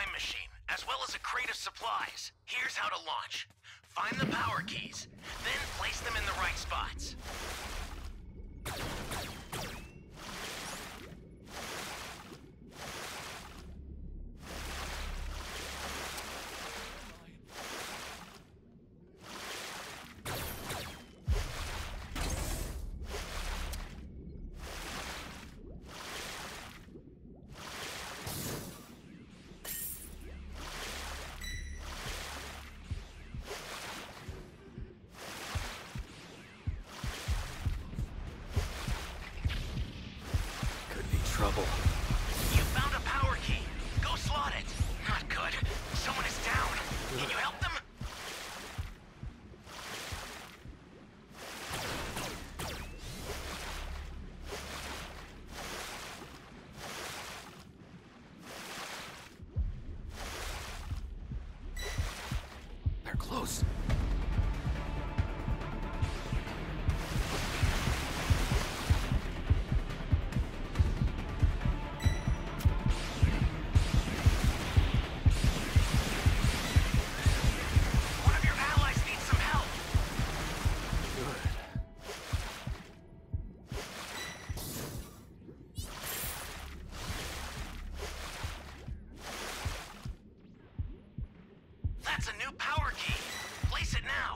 time machine, as well as a crate of supplies. Here's how to launch. Find the power keys, then place them in the right spots.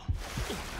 あっ!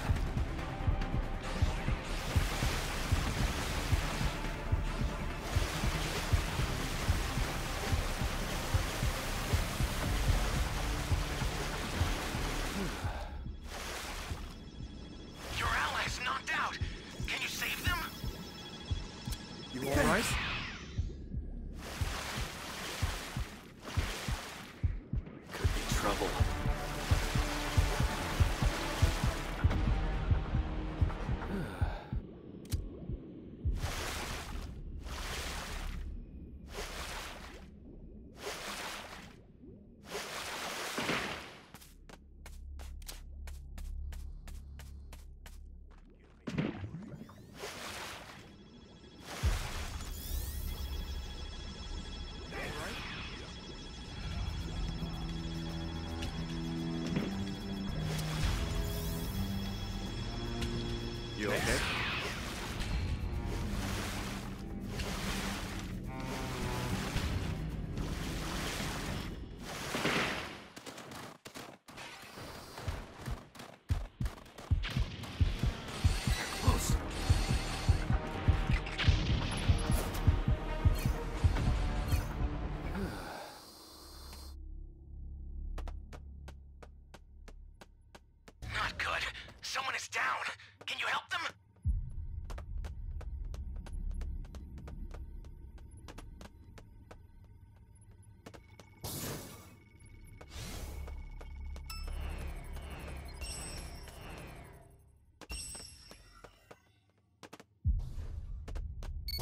Someone is down. Can you help them?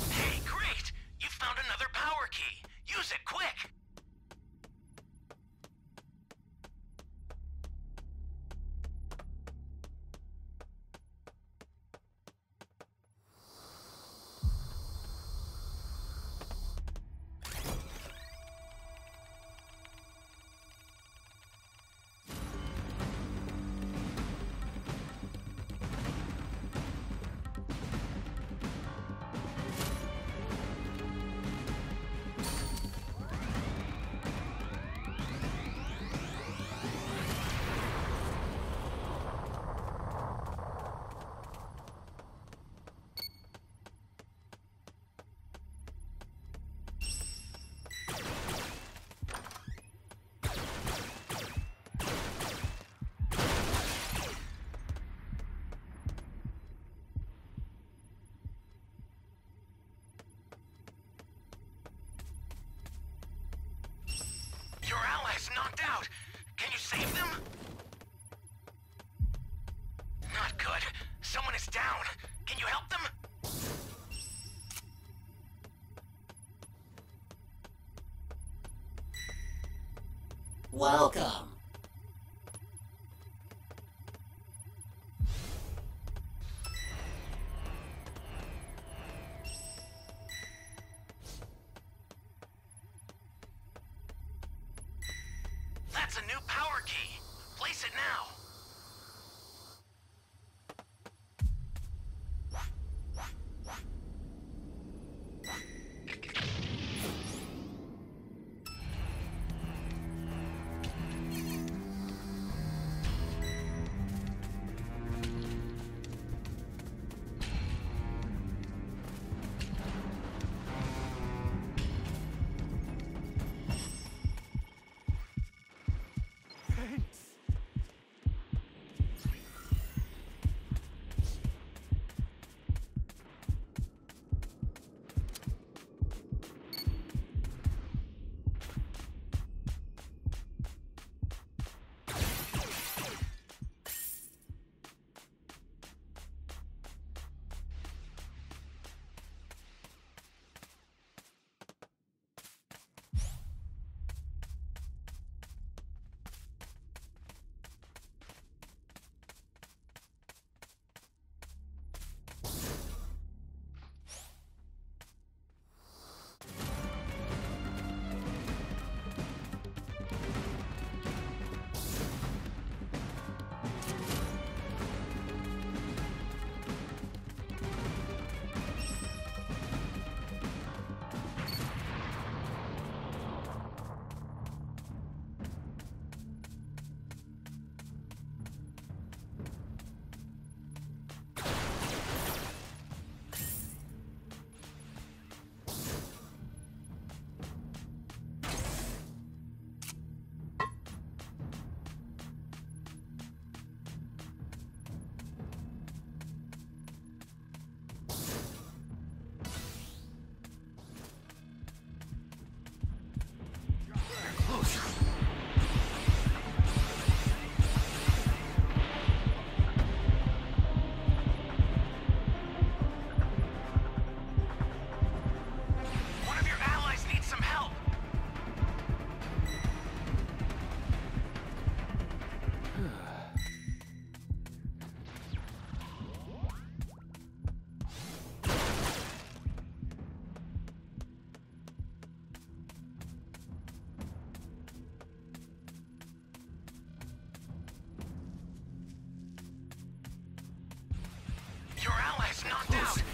Hey, great! You found another power key. Use it quick. Down. Can you help them? Welcome. Your allies knocked out.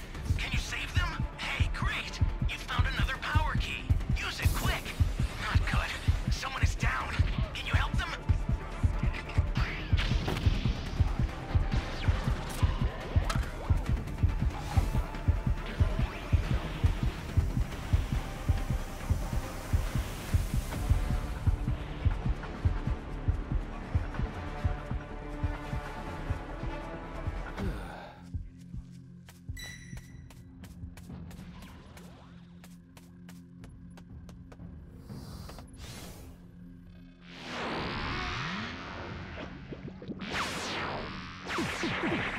you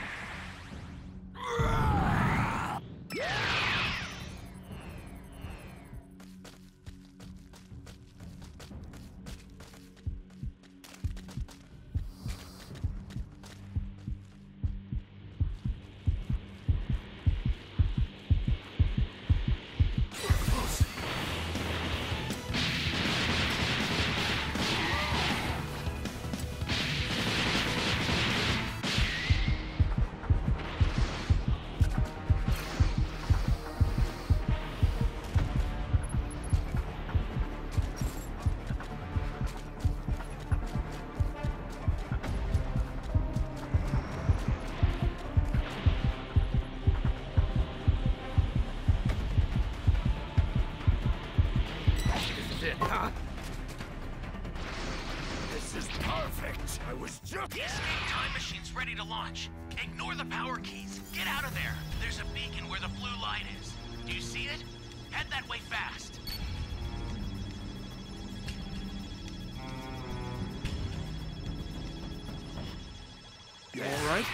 where the blue light is. Do you see it? Head that way fast. You all right?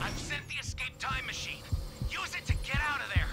I've sent the escape time machine. Use it to get out of there.